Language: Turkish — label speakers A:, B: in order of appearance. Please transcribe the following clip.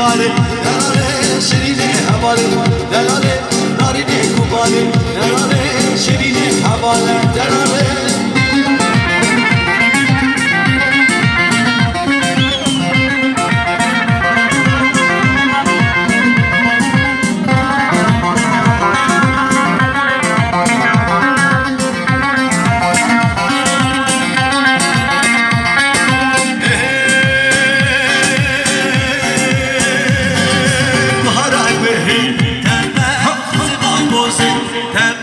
A: कुमार दलाले श्री ने हमारे दलाले नारी ने कुमारी thousand